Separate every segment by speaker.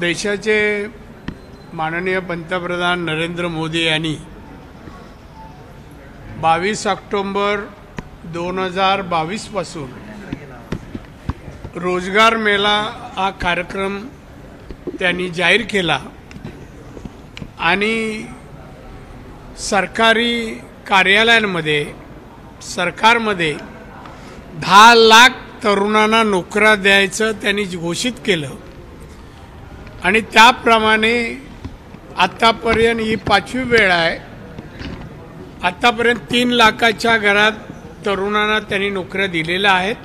Speaker 1: देशाचे माननीय पंतप्रधान नरेंद्र मोदी यांनी बावीस ऑक्टोंबर दोन हजार बावीसपासून रोजगार मेला हा कार्यक्रम त्यांनी जाहीर केला आणि सरकारी कार्यालयांमध्ये सरकारमध्ये दहा लाख तरुणांना नोकऱ्या द्यायचं त्यांनी घोषित केलं. आणि त्याप्रमाणे आत्तापर्यंत ही पाचवी वेळ आहे. आत्तापर्यंत तीन लाखाच्या घरात तरुणांना त्यांनी नोकऱ्या दिलेल्या आहेत.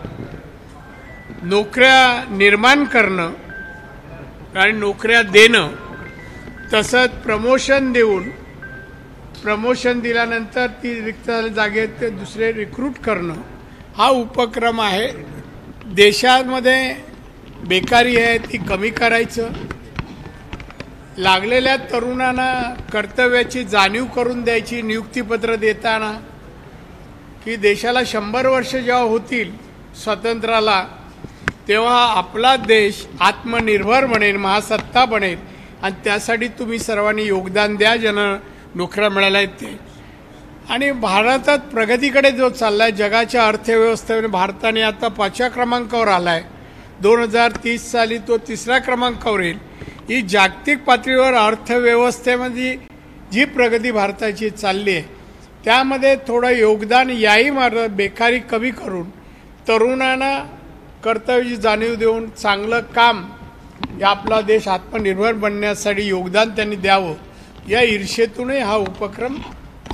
Speaker 1: नोकऱ्या निर्माण करणं आणि नोकऱ्या देणं तसंच प्रमोशन देऊन प्रमोशन दिल्यानंतर ती रिक्त जागेत ते दुसरे रिक्रूट करणं हा उपक्रम आहे. देशामध्ये बेकारी आहे ती कमी करायचं. लागलेल्या तरुणांना कर्तव्याची जाणीव करून द्यायची नियुक्तीपत्र देताना की देशाला शंभर वर्ष जेव्हा होतील स्वातंत्र्याला तेव्हा आपला देश आत्मनिर्भर बनेल महासत्ता बनेल. आणि त्यासाठी तुम्ही सर्वांनी योगदान द्या ज्यांना नोकऱ्या मिळाल्या आहेत ते. आणि भारतात प्रगतीकडे जो चाललाय जगाच्या अर्थव्यवस्थेने भारताने आता पाचव्या क्रमांकावर आला आहे दोन हजार तीस साली तो तिसऱ्या क्रमांकावर येईल. ही जागतिक पातळीवर अर्थव्यवस्थेमध्ये जी प्रगती भारताची चालली आहे त्यामध्ये थोडं योगदान याही मार्ग बेकारी कमी करून तरुणांना कर्तव्याची जाणीव देऊन चांगलं काम या आपला देश आत्मनिर्भर बनण्यासाठी योगदान त्यांनी द्यावं या ईर्षेतूनही हा उपक्रम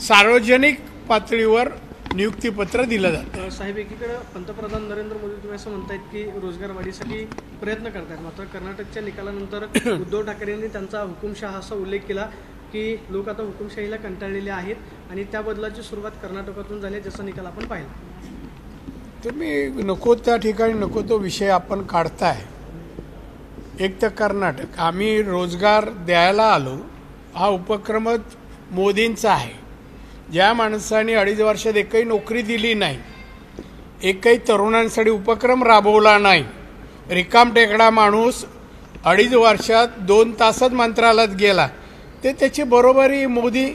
Speaker 1: सार्वजनिक पातळीवर नियुक्तीपत्र दिलं जातं.
Speaker 2: साहेब एकीकडे पंतप्रधान नरेंद्र मोदी तुम्ही असं म्हणतायत की रोजगार वाढीसाठी प्रयत्न करतायत. मात्र कर्नाटकच्या निकालानंतर उद्धव ठाकरेंनी त्यांचा हुकुमशहा असा उल्लेख केला की लोक आता हुकुमशाहीला कंटाळलेले आहेत आणि त्या बदलाची सुरुवात कर्नाटकातून झाली जसा निकाल आपण पाहिला.
Speaker 1: तुम्ही नको त्या ठिकाणी नको तो विषय आपण काढताय. एक तर कर्नाटक. आम्ही रोजगार द्यायला आलो. हा उपक्रमच मोदींचा आहे. ज्या माणसाने अडीच वर्षात एकही नोकरी दिली नाही. एकही तरुणांसाठी उपक्रम राबवला नाही. रिकाम टेकडा माणूस अडीच वर्षात दोन तासात मंत्रालयात गेला. ते त्याची बरोबरी मोदी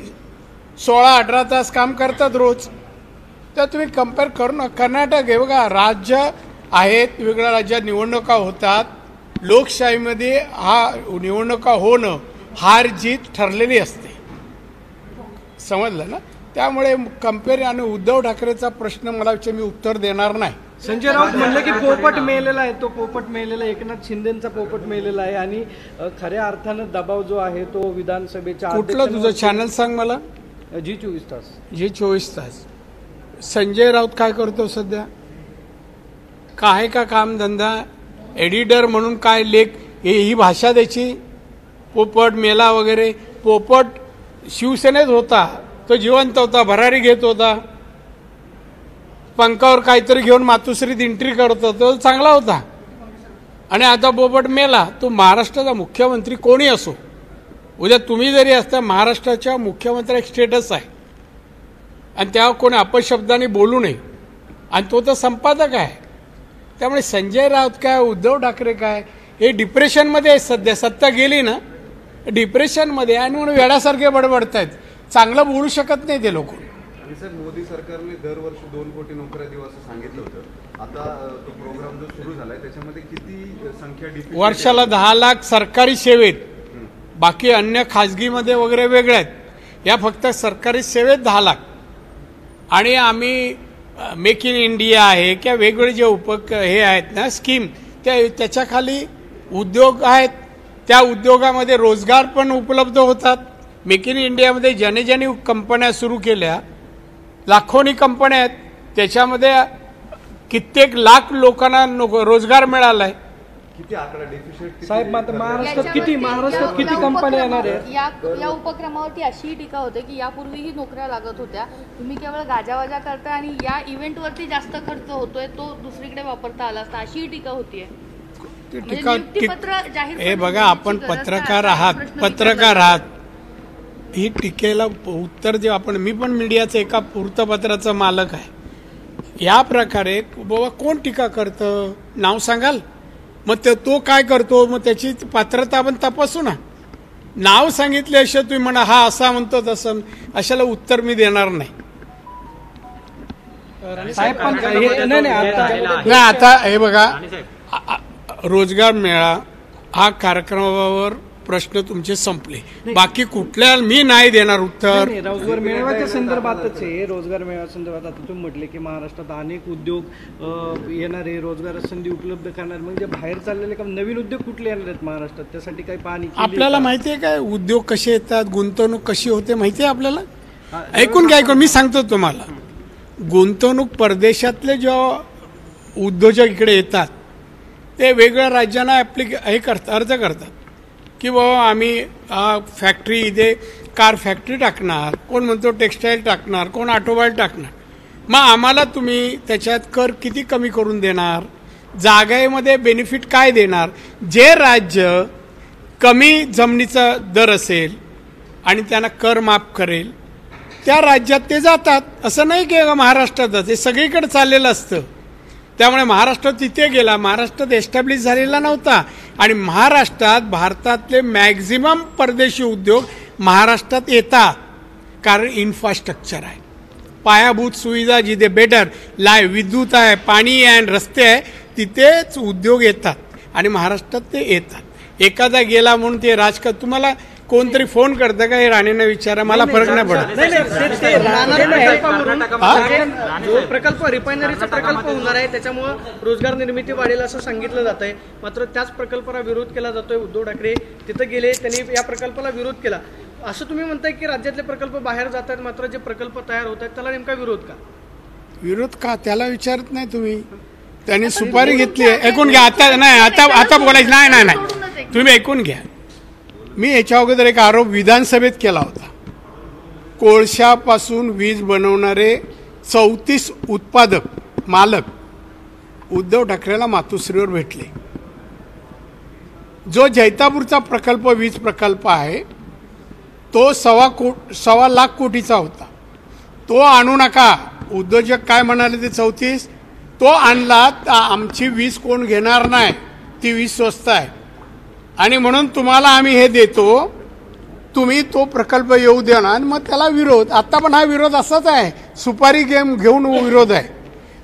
Speaker 1: सोळा अठरा तास काम करतात रोज. तर तुम्ही कंपेअर करू ना कर्नाटक हे बघा राज्य आहेत वेगळ्या राज्यात निवडणुका होतात. लोकशाहीमध्ये हा निवडणुका होणं हार जीत ठरलेली असते. समजलं ना? त्यामुळे कंपेअर आणि उद्धव ठाकरेचा प्रश्न मला विचार मी उत्तर देणार नाही.
Speaker 2: संजय राऊत म्हणलं की पोपट मेलेला आहे तो पोपट मेलेला आहे. एकनाथ शिंदेचा पोपट मेलेला आहे आणि खऱ्या अर्थानं दबाव जो आहे तो विधानसभेच्या
Speaker 1: कुठलं तुझं चॅनल सांग मला?
Speaker 2: जी चोवीस तास.
Speaker 1: जे चोवीस तास. संजय राऊत काय करतो सध्या? काय का काम धंदा? एडिटर म्हणून काय लेख? हे ही भाषा त्याची? पोपट मेला वगैरे? पोपट शिवसेनेत होता. तो जिवंत होता भरारी घेत होता. पंखावर काहीतरी घेऊन मातुश्रीत एंट्री करत होता. तो चांगला होता. आणि आता बोबट मेला. तो महाराष्ट्राचा मुख्यमंत्री कोणी असो? उद्या तुम्ही जरी असता महाराष्ट्राच्या मुख्यमंत्री एक स्टेटस आहे. आणि त्यावर कोणी अपशब्दाने बोलू नये. आणि तो तर संपादक आहे. त्यामुळे संजय राऊत काय उद्धव ठाकरे काय हे डिप्रेशनमध्ये आहे सध्या. सत्ता गेली ना डिप्रेशनमध्ये आणि म्हणून वेळासारखे बडबडत आहेत चांगलं बोलू शकत नाही ते लोक.
Speaker 3: सर मोदी सरकारने दरवर्षी दोन कोटी नोकऱ्या देऊ असं सांगितलं होतं. आता तो प्रोग्राम जो सुरू झालाय त्याच्यामध्ये किती संख्या
Speaker 1: वर्षाला दहा लाख सरकारी सेवेत. बाकी अन्य खाजगीमध्ये वगैरे वेगळ्या आहेत. या फक्त सरकारी सेवेत दहा लाख. आणि आम्ही मेक इन इंडिया आहे किंवा वेगवेगळे जे उपक हे आहेत ना स्कीम त्या त्याच्याखाली उद्योग आहेत. त्या उद्योगामध्ये रोजगार पण उपलब्ध होतात. मेक इन इंडियामध्ये ज्याने ज्याने कंपन्या सुरू केल्या लाखोनी कंपन्या आहेत त्याच्यामध्ये कित्येक लाख लोकांना नो- रोजगार मिळाला आहे
Speaker 3: किती आकडा डेफिशिट
Speaker 2: साहेब मात्र महाराष्ट्रात किती महाराष्ट्रात किती कंपन्या येणार आहेत?
Speaker 4: या या उपक्रमावरती अशीही टीका होते की यापूर्वीही नोकऱ्या लागत होत्या. तुम्ही केवळ गाजावाजा करता आणि या इव्हेंटवरती जास्त खर्च होतोय तो दुसरीकडे वापरता आला असता. अशीही टीका होतीये. म्हणजे
Speaker 1: हे बघा आपण पत्रकार आहात पत्रकार. आहात. ही टीकेला उत्तर जे आपण मी पण मीडियाचं एका वृत्तपत्राचा मालक आहे. या प्रकारे बाबा कोण टीका करतं? नाव सांगाल? मग ते तो काय करतो? मग त्याची पात्रता आपण तपासू ना. नाव सांगितले अशा तुम्ही म्हणा हा असा म्हणतो तसं. अशाला उत्तर मी देणार नाही.
Speaker 2: साहेब पण हे- नाही नाही आता
Speaker 1: नाही आता हे बघा. रोजगार मेळा हा कार्यक्रमावर प्रश्न तुमचे संपले. बाकी कुठल्या मी नाही देणार उत्तर.
Speaker 2: रोजगार मेळाव्याच्या संदर्भातच आहे. रोजगार मेळाव्या संदर्भात आता तुम्ही म्हटले की महाराष्ट्रात अनेक उद्योग येणार आहे रोजगार संधी उपलब्ध करणार. म्हणजे बाहेर चाललेले का नवीन उद्योग कुठले येणार आहेत महाराष्ट्रात? त्यासाठी काही पाणी
Speaker 1: आपल्याला माहिती आहे काय उद्योग कसे येतात? गुंतवणूक कशी होते माहिती आहे आपल्याला? ऐकून घ्या ऐकून. मी सांगतो तुम्हाला. गुंतवणूक परदेशातले जेव्हा उद्योजक इकडे येतात ते वेगळ्या राज्यांना ॲप्लिके हे करतात अर्ज करतात. की बाबा आम्ही फॅक्टरी इथे कार फॅक्टरी टाकणार कोण म्हणतो टेक्स्टाईल टाकणार कोण ऑटोमोबाईल टाकणार? मग आम्हाला तुम्ही त्याच्यात कर किती कमी करून देणार? जागेमध्ये बेनिफिट काय देणार? जे राज्य कमी जमिनीचा दर असेल आणि त्यांना कर माफ करेल त्या राज्यात ते जातात. असं नाही की महाराष्ट्रातच हे सगळीकडे चाललेलं असतं. त्यामुळे महाराष्ट्र तिथे गेला. महाराष्ट्रात एस्टॅब्लिश झालेला नव्हता. आणि महाराष्ट्रात भारतातले मॅक्झिमम परदेशी उद्योग महाराष्ट्रात येतात. कारण इन्फ्रास्ट्रक्चर आहे. पायाभूत सुविधा जिथे बेटर लाय विद्युत आहे पाणी आहे आणि रस्ते आहे तिथेच उद्योग येतात. आणि महाराष्ट्रात ते येतात. एखादा गेला म्हणून ते राजकारण तुम्हाला कोणतरी फोन करतं का हे राणेंना विचारा? मला फरक नाही पडत.
Speaker 2: नाही नाही ते- ते राहणार
Speaker 1: हा?
Speaker 2: जो प्रकल्प रिफायनरीचा प्रकल्प होणार आहे त्याच्यामुळं रोजगार निर्मिती वाढेल असं सांगितलं जात आहे मात्र त्याच प्रकल्पाला विरोध केला जातोय उद्धव ठाकरे. तिथं गेले त्यांनी या प्रकल्पाला विरोध केला. असं तुम्ही म्हणताय की राज्यातले प्रकल्प बाहेर जात आहेत मात्र जे प्रकल्प तयार होत आहेत त्याला नेमका विरोध का?
Speaker 1: विरोध का? त्याला विचारत नाही तुम्ही. त्यांनी सुपारी घेतली आहे. ऐकून घ्या. आता नाही आता आता बोलायचं नाही नाही नाही. तुम्ही ऐकून घ्या. मी याच्या अगोदर एक आरोप विधानसभेत केला होता. कोळशापासून वीज बनवणारे चौतीस उत्पादक मालक उद्धव ठाकरेला मातोश्रीवर भेटले. जो जैतापूरचा प्रकल्प वीज प्रकल्प आहे तो सव्वा को सव्वा लाख कोटीचा होता. तो आणू नका. उद्योजक काय म्हणाले ते चौतीस? तो आणला तर आमची वीज कोण घेणार नाही? ती वीज स्वस्त आहे. आणि म्हणून तुम्हाला आम्ही हे देतो तुम्ही तो प्रकल्प येऊ द्या ना आणि मग त्याला विरोध. आता पण हा विरोध असाच आहे. सुपारी गेम घेऊन विरोध आहे.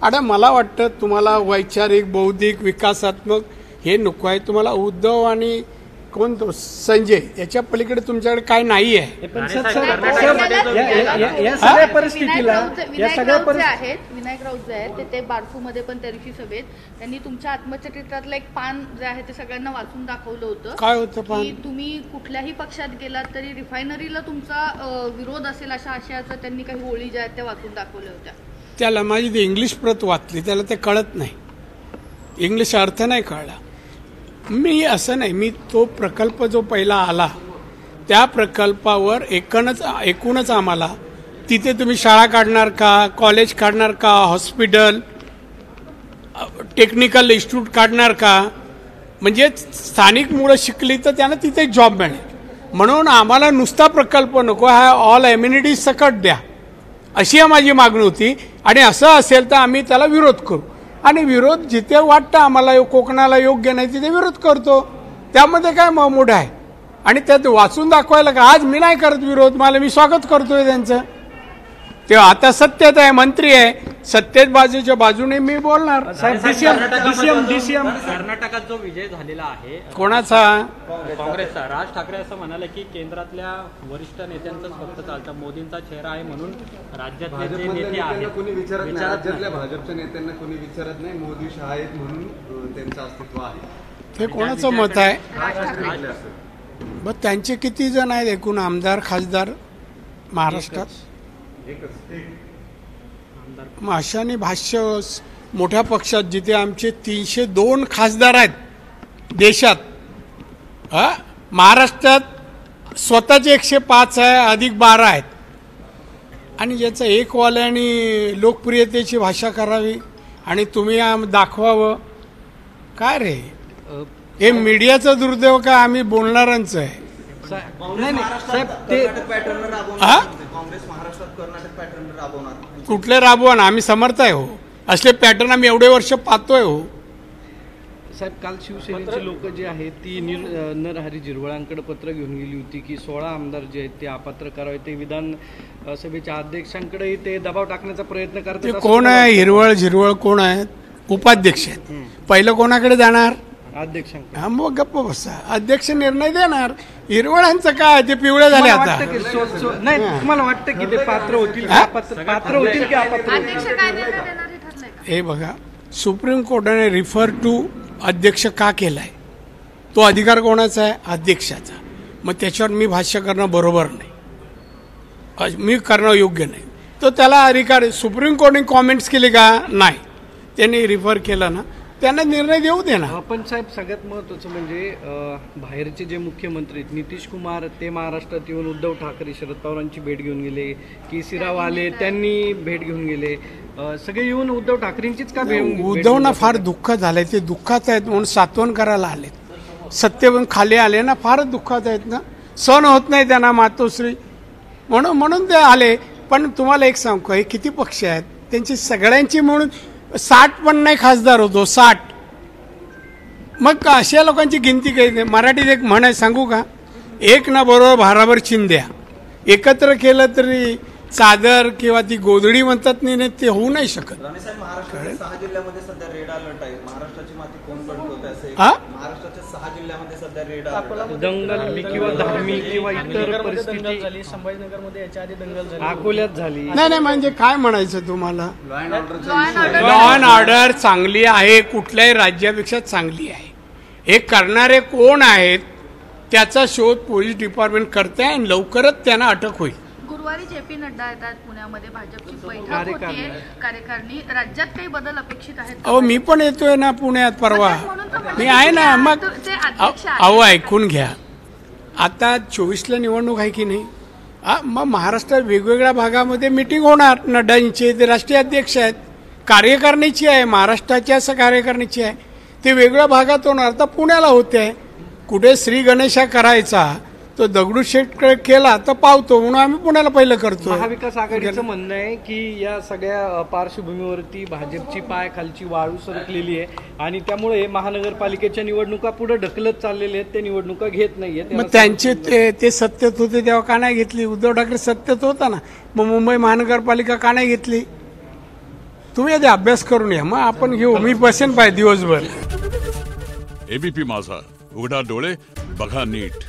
Speaker 1: आता मला वाटतं तुम्हाला वैचारिक बौद्धिक विकासात्मक हे नको आहे. तुम्हाला उद्धव आणि कोण तो? संजय. याच्या पलीकडे तुमच्याकडे काय नाही आहे
Speaker 2: पण सर- सर- सर, या- या- या- या सगळ्या परिस्थितीला या
Speaker 4: विनायक
Speaker 2: सगळ्या
Speaker 4: राऊत जे
Speaker 2: परिस्थिती
Speaker 4: आहेत विनायक राऊत जे आहेत ते ते बारसूमध्ये पण त्या दिवशी सभेत त्यांनी तुमच्या आत्मचरित्रातलं एक पान जे आहे ते सगळ्यांना वाचून दाखवलं होतं.
Speaker 1: काय होतं
Speaker 4: की
Speaker 1: पण
Speaker 4: तुम्ही कुठल्याही पक्षात गेलात तरी रिफायनरीला तुमचा अ, विरोध असेल अशा आशयाचं त्यांनी काही ओळी ज्या आहेत त्या वाचून दाखवल्या होत्या.
Speaker 1: त्याला माझी ती इंग्लिश प्रत वाचली त्याला ते कळत नाही. इंग्लिश अर्थ नाही कळला. मी असं नाही मी तो प्रकल्प जो पहिला आला त्या प्रकल्पावर एकूणच एकूणच आम्हाला तिथे तुम्ही शाळा काढणार का कॉलेज काढणार का हॉस्पिटल टेक्निकल इन्स्टिट्यूट काढणार का? म्हणजे स्थानिक मुलं शिकली तर त्यांना तिथे जॉब मिळेल. म्हणून आम्हाला नुसता प्रकल्प नको हा ऑल एम्युनिटीज सकट द्या. अशी माझी मागणी होती. आणि असं असेल तर आम्ही त्याला विरोध करू. आणि विरोध जिथे वाटतं आम्हाला कोकणाला योग्य नाही तिथे विरोध करतो. त्यामध्ये काय म- मोठं आहे? आणि त्यात वाचून दाखवायला का? आज मी नाही करत विरोध मला मी स्वागत करतोय त्यांचं. ते आता सत्तेत आहे मंत्री आहे. सत्तेत बाजूच्या बाजूने मी बोलणार.
Speaker 2: साहेब डीसीएम डीसीएम डीसीएम.
Speaker 5: कर्नाटकात जो विजय झालेला आहे
Speaker 1: कोणाचा?
Speaker 5: काँग्रेसचा. राज ठाकरे असं म्हणाले की केंद्रातल्या वरिष्ठ नेत्यांचंच फक्त चालतं. मोदींचा चेहरा आहे म्हणून राज्यातले जे
Speaker 3: भाजपमधल्या
Speaker 5: नेते
Speaker 3: नेत्यांना
Speaker 5: आहेत
Speaker 3: कोणी विचारत नाही.
Speaker 5: विचारत
Speaker 3: राज्यातल्या. भाजपच्या नेत्यांना कोणी विचारत नाही. मोदी शहा आहेत म्हणून त्यांचं अस्तित्व आहे.
Speaker 1: हे कोणाचं मत आहे. मग त्यांचे किती जण आहेत एकूण? आमदार खासदार महाराष्ट्रात?
Speaker 3: एकच.
Speaker 1: मग अशाने भाष्य मोठ्या पक्षात जिथे आमचे तीनशे दोन खासदार आहेत देशात हा? महाराष्ट्रात स्वतःचे एकशे पाच आहे अधिक बारा आहेत. आणि ज्याचं एक वाल्याने लोकप्रियतेची भाषा करावी आणि तुम्ही आम दाखवावं. काय रे? हे मीडियाचं दुर्दैव का? आम्ही बोलणाऱ्यांचं आहे.
Speaker 2: नाही नाही साहेब ते
Speaker 1: हा? कुठले राबवा ना आम्ही समर्थ आहे हो. असले पॅटर्न आम्ही एवढे वर्ष पाहतोय हो.
Speaker 6: साहेब काल शिवसेनेची लोक जी आहेत ती निर नरहरी झिरवळांकडे पत्र घेऊन गेली होती की सोळा आमदार जे आहेत ते अपात्र करावे. ते विधान सभेच्या अध्यक्षांकडे ते दबाव टाकण्याचा प्रयत्न करतात
Speaker 1: कोण आहे? हिरवळ झिरवळ कोण आहेत? उपाध्यक्ष आहेत. पहिलं कोणाकडे जाणार? हा मग गप्प बसा. अध्यक्ष निर्णय देणार. हिरवळांचं काय ते पिवळे झाले आता?
Speaker 6: वाटतं की सो- सो- नाही तुम्हाला वाटतं की ते पात्र होतील की अपात्र पात्र होतील की अपात्र होतील?
Speaker 4: अध्यक्ष काय निर्णय देणार हे ठरलंय का?
Speaker 1: हे बघा सुप्रीम कोर्टाने रिफर टू अध्यक्ष का केलाय? तो अधिकार कोणाचा आहे? अध्यक्षाचा. मग त्याच्यावर मी भाष्य करणं बरोबर नाही. मी करणं योग्य नाही. तर त्याला अधिकार. सुप्रीम कोर्टने कॉमेंट्स केले का? नाही. त्यांनी रिफर केलं ना. त्यांना निर्णय देऊ दे ना.
Speaker 6: पण साहेब सगळ्यात महत्वाचं म्हणजे अ, बाहेरचे जे मुख्यमंत्री आहेत नितीश कुमार ते महाराष्ट्रात येऊन उद्धव ठाकरे शरद पवारांची भेट घेऊन गेले की सिराव आले त्यांनी भेट घेऊन गेले. अ, सगळे येऊन उद्धव ठाकरेंचीच का भेट भेट
Speaker 1: उद्धवना
Speaker 6: घेऊन
Speaker 1: फार दुःख झालंय. ते दुःखात आहेत म्हणून सातवण करायला आलेत. पण खाली आले ना फारच दुःखात आहेत ना. सण होत नाही त्यांना मातोश्री. म्हणून म्हणून ते आले. पण तुम्हाला एक सांगू का हे किती पक्ष आहेत? त्यांची सगळ्यांची म्हणून साठ पण नाही खासदार होतो साठ. मग का अशा लोकांची गिनती काही नाही? मराठीत एक म्हण आहे सांगू का? एक ना बरोबर भाराभर चिंध्या एकत्र केलं तरी चादर किंवा ती गोधडी म्हणतात नाही नाही, ते होऊ नाही शकत.
Speaker 7: राणेसाहेब महाराष्ट्राच्या सहा जिल्ह्यामध्ये सध्या रेड अलर्ट आहे. महाराष्ट्राची माती कोण पडतो असे? महाराष्ट्राच्या सहा जिल्ह्यामध्ये सध्या रेड अलर्ट आहे.
Speaker 6: दंगल किंवा धार्मिक किंवा इतर
Speaker 2: नगरमध्ये दंगल
Speaker 6: परिस्थिती
Speaker 2: झाली. संभाजीनगरमध्ये याच्या आधी दंगल झाली.
Speaker 6: अकोल्यात झाली.
Speaker 1: नाही नाही म्हणजे काय म्हणायचं तुम्हाला?
Speaker 3: लॉ अँड
Speaker 4: ऑर्डर
Speaker 1: चांगली आहे कुठल्याही राज्यापेक्षा चांगली आहे. हे करणारे कोण आहेत त्याचा शोध पोलीस डिपार्टमेंट करते आणि लवकरच त्यांना अटक होईल.
Speaker 4: गुरुवारी जे पी नड्डा येतात पुण्यामध्ये. भाजपची बैठक
Speaker 6: कार्यकारिणी.
Speaker 4: होतीये. कार्यकारिणी राज्यात काही बदल अपेक्षित आहेत?
Speaker 1: अहो मी पण येतोय ना पुण्यात परवा.
Speaker 4: तर
Speaker 1: मी आहे ना मग
Speaker 4: ते अध्यक्ष
Speaker 1: अहो ऐकून घ्या. आता चोवीसला निवडणूक आहे की नाही? मग महाराष्ट्रात वेगवेगळ्या भागामध्ये मिटिंग होणार. नड्डांचे ते राष्ट्रीय अध्यक्ष आहेत. कार्यकारिणीची आहे महाराष्ट्राची असं कार्यकारिणीची आहे. ते वेगळ्या भागात होणार. आता पुण्याला होते. कुठे श्री गणेशा करायचा? तो दगडूशेठ केला तर पावतो म्हणून आम्ही पुण्याला पहिलं करतो
Speaker 6: महाविकास आघाडीचं म्हणणं आहे की या सगळ्या पार्श्वभूमीवरती भाजपची पाय खालची वाळू सरकलेली आहे आणि त्यामुळे महानगरपालिकेच्या निवडणुका पुढे ढकलत चाललेल्या आहेत ते निवडणुका घेत नाहीये
Speaker 1: मग त्यांचे ते ते सत्तेत होते तेव्हा का नाही घेतली? उद्धव ठाकरे सत्तेत होता ना. मग मुंबई महानगरपालिका का नाही घेतली? तुम्ही आधी अभ्यास करून या. मग आपण घेऊ. मी बसेन पाय दिवसभर.
Speaker 8: एबीपी माझा. उघडा डोळे बघा नीट.